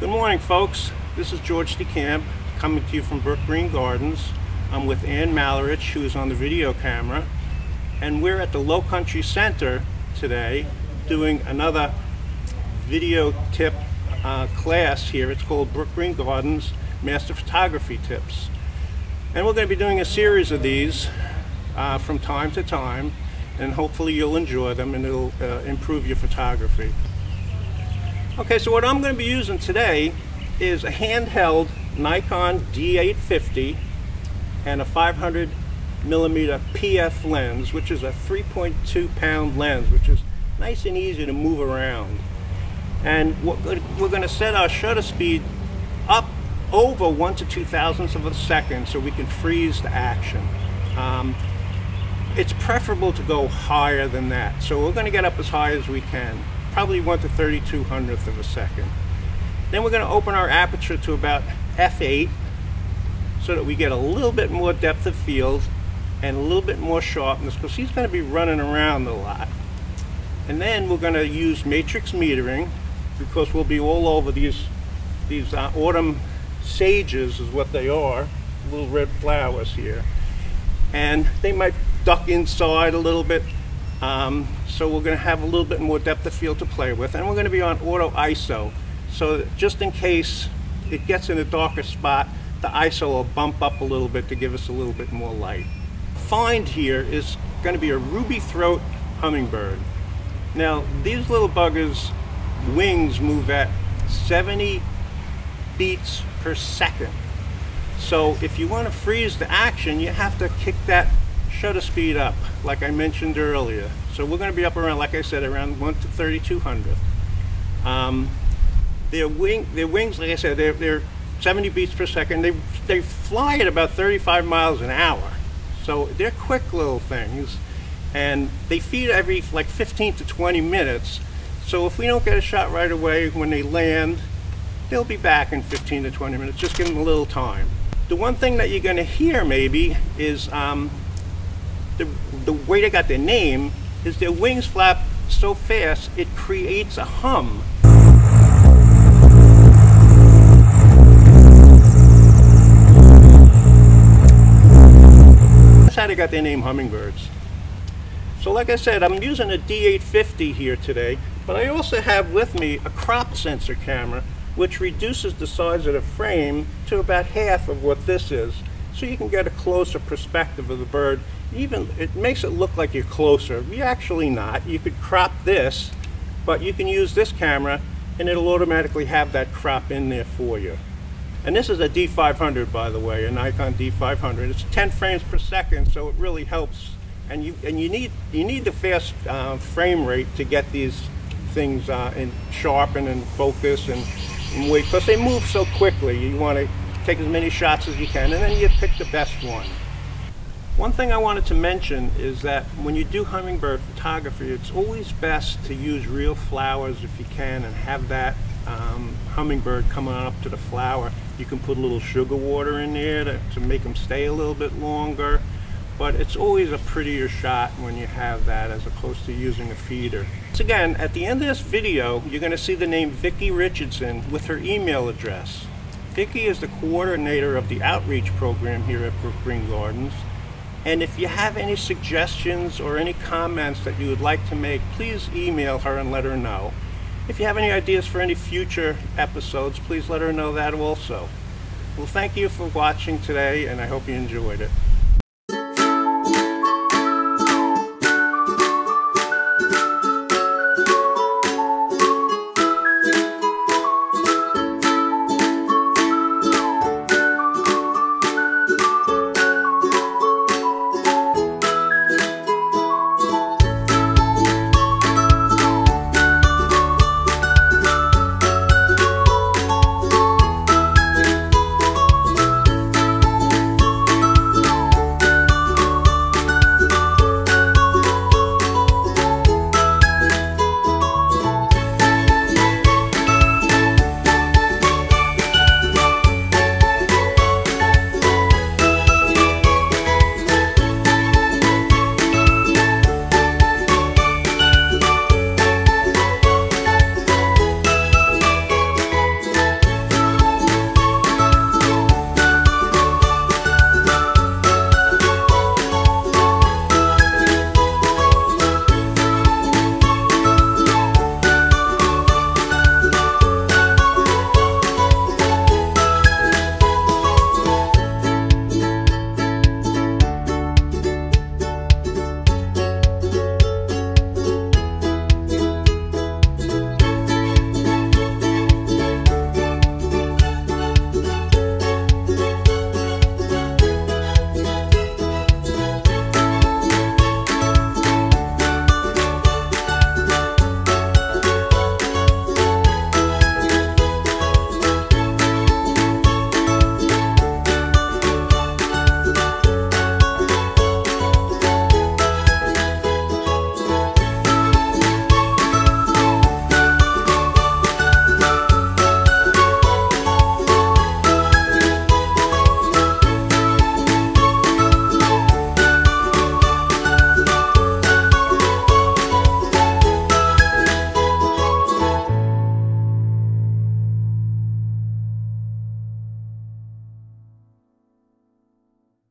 Good morning, folks. This is George DeCamp coming to you from Brookgreen Gardens. I'm with Ann Malerich, who is on the video camera, and we're at the Low Country Center today doing another video tip uh, class here. It's called Brookgreen Gardens Master Photography Tips. And we're going to be doing a series of these uh, from time to time, and hopefully you'll enjoy them and it'll uh, improve your photography. Okay, so what I'm going to be using today is a handheld Nikon D850 and a 500 millimeter PF lens, which is a 3.2 pound lens, which is nice and easy to move around. And we're going to set our shutter speed up over one to two thousandths of a second so we can freeze the action. Um, it's preferable to go higher than that. So we're going to get up as high as we can probably 1 to 32 hundredth of a second. Then we're going to open our aperture to about f8 so that we get a little bit more depth of field and a little bit more sharpness because he's going to be running around a lot. And then we're going to use matrix metering because we'll be all over these these uh, autumn sages is what they are, little red flowers here. And they might duck inside a little bit um, so we're going to have a little bit more depth of field to play with. And we're going to be on auto ISO. So just in case it gets in a darker spot, the ISO will bump up a little bit to give us a little bit more light. Find here is going to be a ruby throat hummingbird. Now these little buggers wings move at 70 beats per second. So if you want to freeze the action, you have to kick that shutter speed up, like I mentioned earlier. So we're going to be up around, like I said, around 1 to 3200. Um, their, wing, their wings, like I said, they're, they're 70 beats per second. They, they fly at about 35 miles an hour. So they're quick little things. And they feed every like 15 to 20 minutes. So if we don't get a shot right away when they land, they'll be back in 15 to 20 minutes. Just give them a little time. The one thing that you're going to hear maybe is um, the, the way they got their name is their wings flap so fast it creates a hum. That's how they got their name hummingbirds. So like I said, I'm using a D850 here today, but I also have with me a crop sensor camera which reduces the size of the frame to about half of what this is so you can get a closer perspective of the bird. Even it makes it look like you're closer. You're actually not. You could crop this, but you can use this camera and it'll automatically have that crop in there for you. And this is a D500 by the way, a Nikon D500. It's 10 frames per second, so it really helps. And you and you need you need the fast uh, frame rate to get these things uh, in sharpen and focus and, and wait because they move so quickly. You want to take as many shots as you can, and then you pick the best one. One thing I wanted to mention is that when you do hummingbird photography, it's always best to use real flowers if you can and have that um, hummingbird coming up to the flower. You can put a little sugar water in there to, to make them stay a little bit longer, but it's always a prettier shot when you have that as opposed to using a feeder. So again, at the end of this video, you're going to see the name Vicki Richardson with her email address. Vicki is the coordinator of the outreach program here at Brookgreen Gardens. And if you have any suggestions or any comments that you would like to make, please email her and let her know. If you have any ideas for any future episodes, please let her know that also. Well, thank you for watching today, and I hope you enjoyed it.